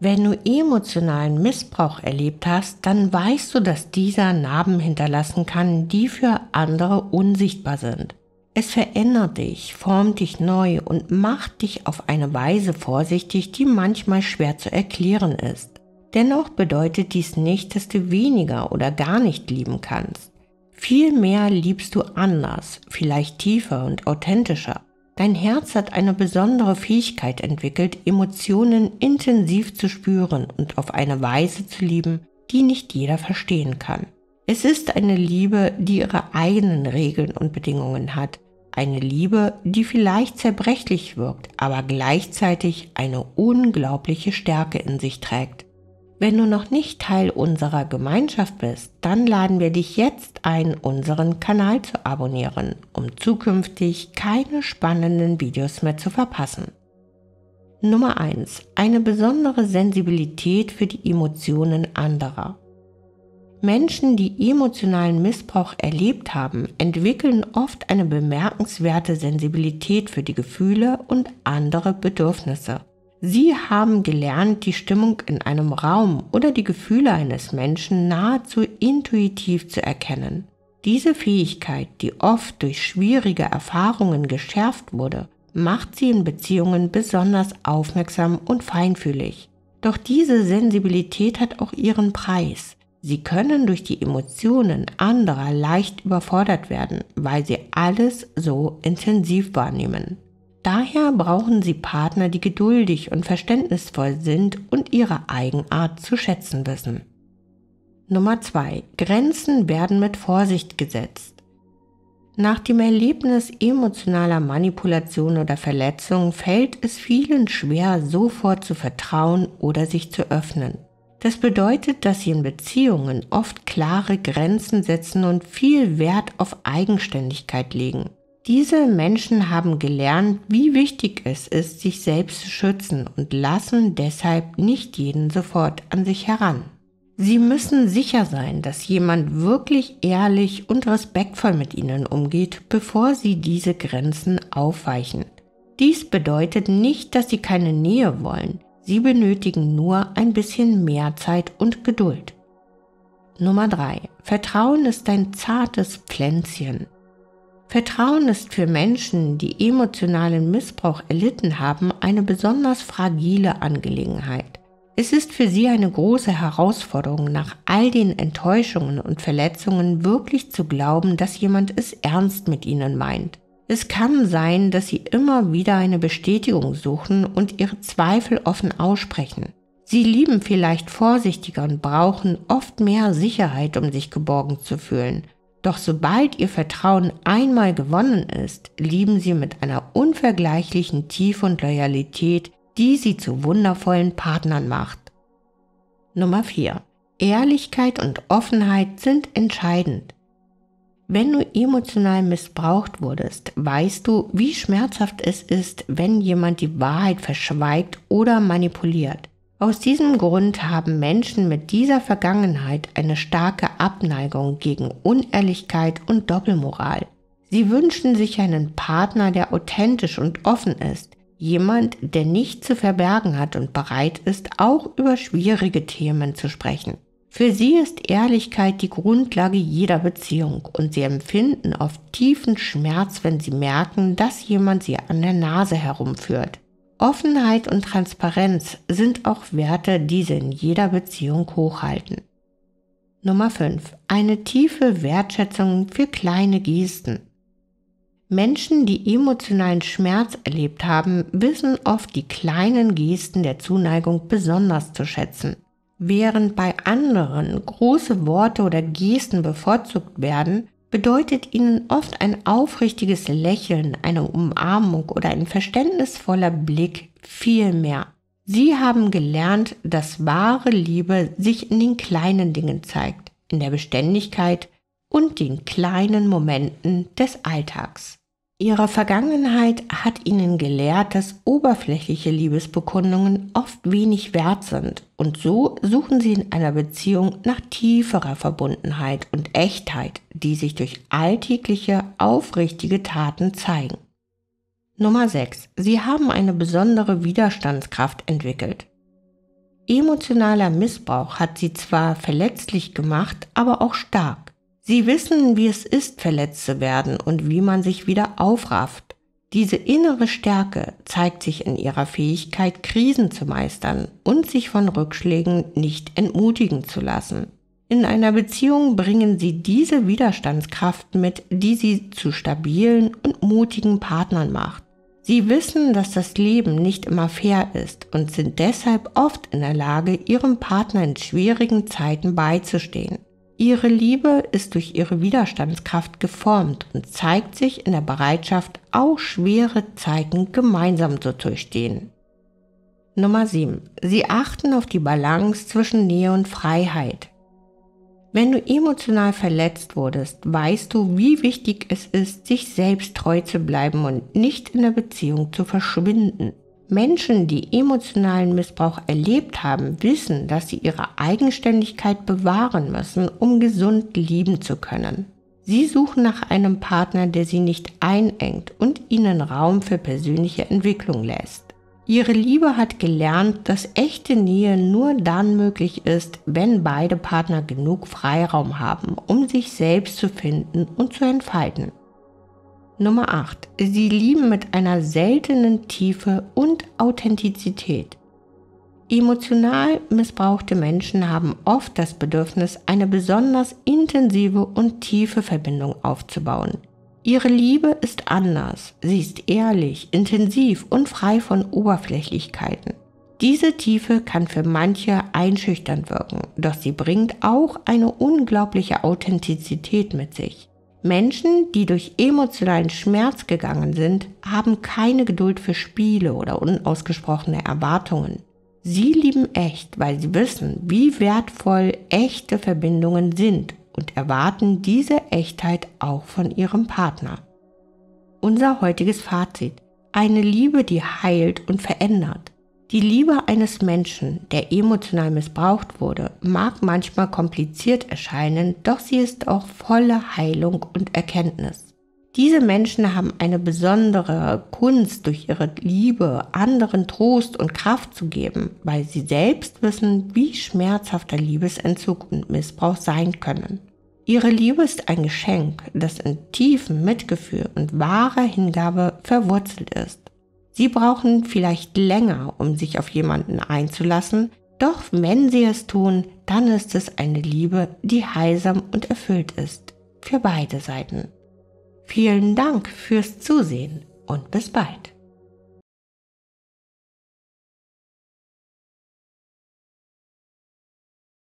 Wenn du emotionalen Missbrauch erlebt hast, dann weißt du, dass dieser Narben hinterlassen kann, die für andere unsichtbar sind. Es verändert dich, formt dich neu und macht dich auf eine Weise vorsichtig, die manchmal schwer zu erklären ist. Dennoch bedeutet dies nicht, dass du weniger oder gar nicht lieben kannst. Vielmehr liebst du anders, vielleicht tiefer und authentischer. Dein Herz hat eine besondere Fähigkeit entwickelt, Emotionen intensiv zu spüren und auf eine Weise zu lieben, die nicht jeder verstehen kann. Es ist eine Liebe, die ihre eigenen Regeln und Bedingungen hat. Eine Liebe, die vielleicht zerbrechlich wirkt, aber gleichzeitig eine unglaubliche Stärke in sich trägt. Wenn du noch nicht Teil unserer Gemeinschaft bist, dann laden wir dich jetzt ein, unseren Kanal zu abonnieren, um zukünftig keine spannenden Videos mehr zu verpassen. Nummer 1. Eine besondere Sensibilität für die Emotionen anderer. Menschen, die emotionalen Missbrauch erlebt haben, entwickeln oft eine bemerkenswerte Sensibilität für die Gefühle und andere Bedürfnisse. Sie haben gelernt, die Stimmung in einem Raum oder die Gefühle eines Menschen nahezu intuitiv zu erkennen. Diese Fähigkeit, die oft durch schwierige Erfahrungen geschärft wurde, macht sie in Beziehungen besonders aufmerksam und feinfühlig. Doch diese Sensibilität hat auch ihren Preis. Sie können durch die Emotionen anderer leicht überfordert werden, weil sie alles so intensiv wahrnehmen. Daher brauchen Sie Partner, die geduldig und verständnisvoll sind und ihre Eigenart zu schätzen wissen. Nummer 2. Grenzen werden mit Vorsicht gesetzt. Nach dem Erlebnis emotionaler Manipulation oder Verletzung fällt es vielen schwer, sofort zu vertrauen oder sich zu öffnen. Das bedeutet, dass sie in Beziehungen oft klare Grenzen setzen und viel Wert auf Eigenständigkeit legen. Diese Menschen haben gelernt, wie wichtig es ist, sich selbst zu schützen und lassen deshalb nicht jeden sofort an sich heran. Sie müssen sicher sein, dass jemand wirklich ehrlich und respektvoll mit ihnen umgeht, bevor sie diese Grenzen aufweichen. Dies bedeutet nicht, dass sie keine Nähe wollen. Sie benötigen nur ein bisschen mehr Zeit und Geduld. Nummer 3. Vertrauen ist ein zartes Pflänzchen. Vertrauen ist für Menschen, die emotionalen Missbrauch erlitten haben, eine besonders fragile Angelegenheit. Es ist für sie eine große Herausforderung, nach all den Enttäuschungen und Verletzungen wirklich zu glauben, dass jemand es ernst mit ihnen meint. Es kann sein, dass sie immer wieder eine Bestätigung suchen und ihre Zweifel offen aussprechen. Sie lieben vielleicht vorsichtiger und brauchen oft mehr Sicherheit, um sich geborgen zu fühlen. Doch sobald ihr Vertrauen einmal gewonnen ist, lieben sie mit einer unvergleichlichen Tiefe und Loyalität, die sie zu wundervollen Partnern macht. Nummer 4. Ehrlichkeit und Offenheit sind entscheidend. Wenn du emotional missbraucht wurdest, weißt du, wie schmerzhaft es ist, wenn jemand die Wahrheit verschweigt oder manipuliert. Aus diesem Grund haben Menschen mit dieser Vergangenheit eine starke Abneigung gegen Unehrlichkeit und Doppelmoral. Sie wünschen sich einen Partner, der authentisch und offen ist, jemand, der nichts zu verbergen hat und bereit ist, auch über schwierige Themen zu sprechen. Für sie ist Ehrlichkeit die Grundlage jeder Beziehung und sie empfinden oft tiefen Schmerz, wenn sie merken, dass jemand sie an der Nase herumführt. Offenheit und Transparenz sind auch Werte, die sie in jeder Beziehung hochhalten. Nummer 5. Eine tiefe Wertschätzung für kleine Gesten. Menschen, die emotionalen Schmerz erlebt haben, wissen oft die kleinen Gesten der Zuneigung besonders zu schätzen. Während bei anderen große Worte oder Gesten bevorzugt werden, bedeutet ihnen oft ein aufrichtiges Lächeln, eine Umarmung oder ein verständnisvoller Blick viel mehr. Sie haben gelernt, dass wahre Liebe sich in den kleinen Dingen zeigt, in der Beständigkeit und den kleinen Momenten des Alltags. Ihre Vergangenheit hat ihnen gelehrt, dass oberflächliche Liebesbekundungen oft wenig wert sind und so suchen sie in einer Beziehung nach tieferer Verbundenheit und Echtheit, die sich durch alltägliche, aufrichtige Taten zeigen. Nummer 6. Sie haben eine besondere Widerstandskraft entwickelt. Emotionaler Missbrauch hat sie zwar verletzlich gemacht, aber auch stark. Sie wissen, wie es ist, verletzt zu werden und wie man sich wieder aufrafft. Diese innere Stärke zeigt sich in ihrer Fähigkeit, Krisen zu meistern und sich von Rückschlägen nicht entmutigen zu lassen. In einer Beziehung bringen sie diese Widerstandskraft mit, die sie zu stabilen und mutigen Partnern macht. Sie wissen, dass das Leben nicht immer fair ist und sind deshalb oft in der Lage, ihrem Partner in schwierigen Zeiten beizustehen. Ihre Liebe ist durch ihre Widerstandskraft geformt und zeigt sich in der Bereitschaft, auch schwere Zeiten gemeinsam zu durchstehen. Nummer 7. Sie achten auf die Balance zwischen Nähe und Freiheit. Wenn du emotional verletzt wurdest, weißt du, wie wichtig es ist, sich selbst treu zu bleiben und nicht in der Beziehung zu verschwinden. Menschen, die emotionalen Missbrauch erlebt haben, wissen, dass sie ihre Eigenständigkeit bewahren müssen, um gesund lieben zu können. Sie suchen nach einem Partner, der sie nicht einengt und ihnen Raum für persönliche Entwicklung lässt. Ihre Liebe hat gelernt, dass echte Nähe nur dann möglich ist, wenn beide Partner genug Freiraum haben, um sich selbst zu finden und zu entfalten. Nummer 8. Sie lieben mit einer seltenen Tiefe und Authentizität. Emotional missbrauchte Menschen haben oft das Bedürfnis, eine besonders intensive und tiefe Verbindung aufzubauen. Ihre Liebe ist anders, sie ist ehrlich, intensiv und frei von Oberflächlichkeiten. Diese Tiefe kann für manche einschüchternd wirken, doch sie bringt auch eine unglaubliche Authentizität mit sich. Menschen, die durch emotionalen Schmerz gegangen sind, haben keine Geduld für Spiele oder unausgesprochene Erwartungen. Sie lieben echt, weil sie wissen, wie wertvoll echte Verbindungen sind und erwarten diese Echtheit auch von ihrem Partner. Unser heutiges Fazit. Eine Liebe, die heilt und verändert. Die Liebe eines Menschen, der emotional missbraucht wurde, mag manchmal kompliziert erscheinen, doch sie ist auch voller Heilung und Erkenntnis. Diese Menschen haben eine besondere Kunst durch ihre Liebe, anderen Trost und Kraft zu geben, weil sie selbst wissen, wie schmerzhafter Liebesentzug und Missbrauch sein können. Ihre Liebe ist ein Geschenk, das in tiefem Mitgefühl und wahrer Hingabe verwurzelt ist. Sie brauchen vielleicht länger, um sich auf jemanden einzulassen, doch wenn sie es tun, dann ist es eine Liebe, die heilsam und erfüllt ist. Für beide Seiten. Vielen Dank fürs Zusehen und bis bald.